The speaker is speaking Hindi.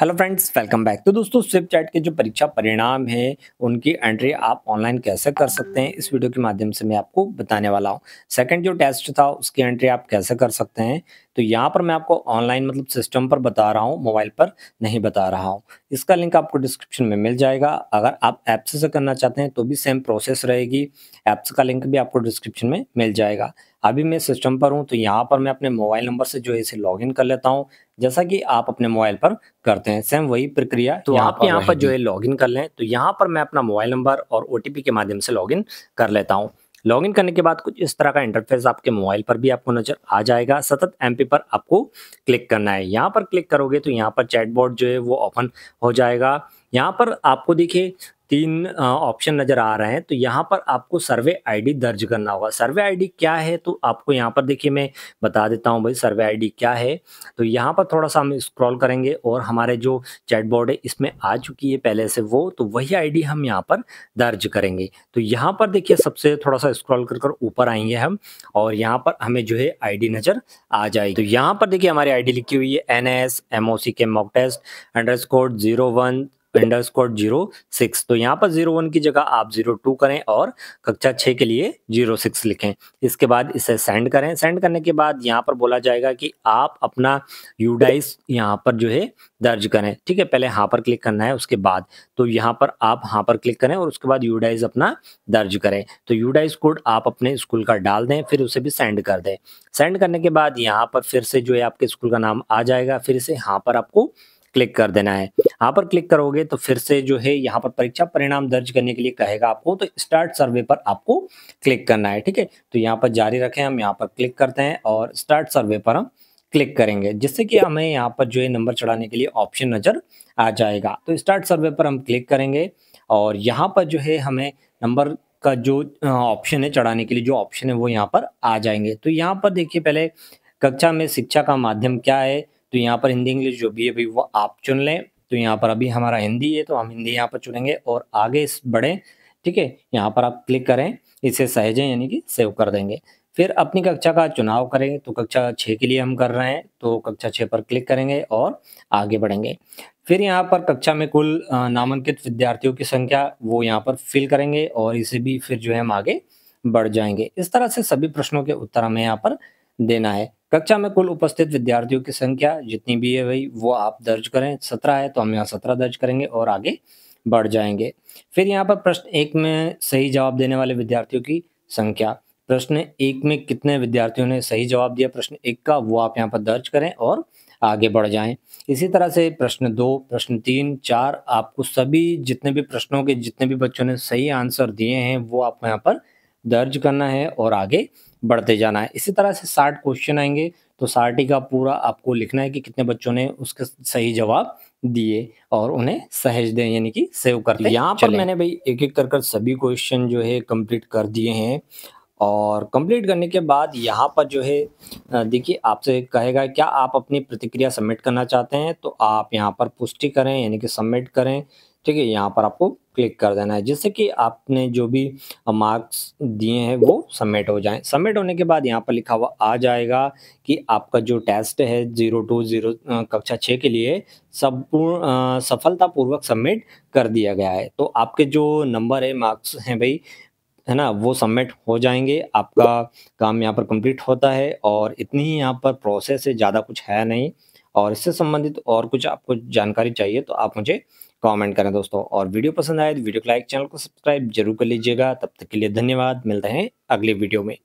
हेलो फ्रेंड्स वेलकम बैक तो दोस्तों स्विप चैट के जो परीक्षा परिणाम है, उनकी एंट्री आप ऑनलाइन कैसे कर सकते हैं, इस वीडियो के माध्यम से मैं आपको बताने वाला हूँ। सेकंड जो टेस्ट था, उसकी एंट्री आप कैसे कर सकते हैं तो यहाँ पर मैं आपको ऑनलाइन मतलब सिस्टम पर बता रहा हूँ मोबाइल पर नहीं बता रहा हूँ। इसका लिंक आपको डिस्क्रिप्शन में मिल जाएगा। अगर आप ऐप्स से करना चाहते हैं तो भी सेम प्रोसेस रहेगी। ऐप्स का लिंक भी आपको डिस्क्रिप्शन में मिल जाएगा। अभी मैं सिस्टम पर हूँ तो यहाँ पर मैं अपने मोबाइल नंबर से जो है इसे लॉगिन कर लेता हूँ। जैसा कि आप अपने मोबाइल पर करते हैं सेम वही प्रक्रिया तो आप यहाँ पर जो है लॉगिन कर लें। तो यहाँ पर मैं अपना मोबाइल नंबर और ओटीपी के माध्यम से लॉगिन कर लेता हूँ। लॉगिन करने के बाद कुछ इस तरह का इंटरफेस आपके मोबाइल पर भी आपको नज़र आ जाएगा। सतत एम पर आपको क्लिक करना है। यहाँ पर क्लिक करोगे तो यहाँ पर चैटबॉट जो है वो ओपन हो जाएगा। यहाँ पर आपको देखिए तीन ऑप्शन नज़र आ रहे हैं तो यहाँ पर आपको सर्वे आईडी दर्ज करना होगा सर्वे आईडी क्या है तो आपको यहाँ पर देखिए मैं बता देता हूँ भाई सर्वे आईडी क्या है तो यहाँ पर थोड़ा सा हम स्क्रॉल करेंगे और हमारे जो चैट बोर्ड है इसमें आ चुकी है पहले से वो तो वही आईडी हम यहाँ पर दर्ज करेंगे तो यहाँ पर देखिए सबसे थोड़ा सा स्क्रॉल कर कर ऊपर आएँगे हम और यहाँ पर हमें जो है आईडी नज़र आ जाएगी तो यहाँ पर देखिए हमारी आईडी लिखी हुई है N S M O C के mock test underscore zero one underscore zero six तो यहाँ पर ज़ीरो वन की जगह आप ज़ीरो टू करें और कक्षा छः के लिए ज़ीरो सिक्स लिखें। इसके बाद इसे सेंड करें। सेंड करने के बाद यहाँ पर बोला जाएगा कि आप अपना यूडाइस यहाँ पर जो है दर्ज करें। ठीक है, पहले यहाँ पर क्लिक करना है, उसके बाद। तो यहाँ पर आप यहाँ पर क्लिक करें और उसके बाद यूडाइज अपना दर्ज करें। तो यूडाइज कोड आप अपने स्कूल का डाल दें, फिर उसे भी सेंड कर दें। सेंड करने के बाद यहाँ पर फिर से जो है आपके स्कूल का नाम आ जाएगा। फिर से यहाँ पर आपको क्लिक कर देना है। यहाँ पर क्लिक करोगे तो फिर से जो है यहाँ पर परीक्षा परिणाम दर्ज करने के लिए कहेगा आपको तो स्टार्ट सर्वे पर आपको क्लिक करना है, ठीक है? तो यहाँ पर जारी रखें हम, यहाँ पर क्लिक करते हैं और स्टार्ट सर्वे पर हम क्लिक करेंगे, जिससे कि हमें यहाँ पर जो है नंबर चढ़ाने के लिए ऑप्शन नज़र आ जाएगा। तो स्टार्ट सर्वे पर हम क्लिक करेंगे और यहाँ पर जो है हमें नंबर का जो ऑप्शन है चढ़ाने के लिए जो ऑप्शन है वो यहाँ पर आ जाएँगे। तो यहाँ पर देखिए पहले कक्षा में शिक्षा का माध्यम क्या है तो यहाँ पर हिंदी इंग्लिश जो भी है भाई, वो आप चुन लें। तो यहाँ पर अभी हमारा हिंदी है तो हम हिंदी यहाँ पर चुनेंगे और आगे इस बढ़ें, ठीक है? यहाँ पर आप क्लिक करें, इसे सहेजें यानी कि सेव कर देंगे। फिर अपनी कक्षा का चुनाव करेंगे तो कक्षा छः के लिए हम कर रहे हैं तो कक्षा छः पर क्लिक करेंगे और आगे बढ़ेंगे। फिर यहाँ पर कक्षा में कुल नामांकित विद्यार्थियों की संख्या, वो यहाँ पर फिल करेंगे और इसे भी फिर जो है हम आगे बढ़ जाएँगे। इस तरह से सभी प्रश्नों के उत्तर हमें यहाँ पर देना है। कक्षा में कुल उपस्थित विद्यार्थियों की संख्या जितनी भी है भाई, वो आप दर्ज करें। सत्रह है तो हम यहाँ सत्रह दर्ज करेंगे और आगे बढ़ जाएँगे। फिर यहाँ पर प्रश्न एक में सही जवाब देने वाले विद्यार्थियों की संख्या। प्रश्न एक में कितने विद्यार्थियों ने सही जवाब दिया? प्रश्न एक का, वो आप यहाँ पर दर्ज करें और आगे बढ़ जाएँ। इसी तरह से प्रश्न दो, प्रश्न तीन, चार, आपको सभी जितने भी प्रश्नों के जितने भी बच्चों ने सही आंसर दिए हैं, वो आपको यहाँ पर दर्ज करना है और आगे बढ़ते जाना है। इसी तरह से साठ क्वेश्चन आएँगे तो साठ ही का पूरा आपको लिखना है कि कितने बच्चों ने उसके सही जवाब दिए और उन्हें सहेज दें यानी कि सेव कर दिया यहाँ पर मैंने भाई एक एक कर कर सभी क्वेश्चन जो है कंप्लीट कर दिए हैं और कंप्लीट करने के बाद यहाँ पर जो है देखिए आपसे कहेगा क्या आप अपनी प्रतिक्रिया सबमिट करना चाहते हैं? तो आप यहाँ पर पुष्टि करें यानी कि सबमिट करें। ठीक है, यहाँ पर आपको क्लिक कर देना है, जिससे कि आपने जो भी मार्क्स दिए हैं वो सबमिट हो जाएँ। सबमिट होने के बाद यहाँ पर लिखा हुआ आ जाएगा कि आपका जो टेस्ट है ज़ीरो टू ज़ीरो कक्षा छः के लिए संपूर्ण सफलतापूर्वक सबमिट कर दिया गया है। तो आपके जो नंबर है मार्क्स हैं भाई, है ना, वो सबमिट हो जाएँगे, आपका काम यहाँ पर कंप्लीट होता है और इतनी ही यहाँ पर प्रोसेस है, ज़्यादा कुछ है नहीं। और इससे संबंधित और कुछ आपको जानकारी चाहिए तो आप मुझे कमेंट करें दोस्तों। और वीडियो पसंद आए तो वीडियो को लाइक चैनल को सब्सक्राइब ज़रूर कर लीजिएगा। तब तक के लिए धन्यवाद। मिलते हैं अगले वीडियो में।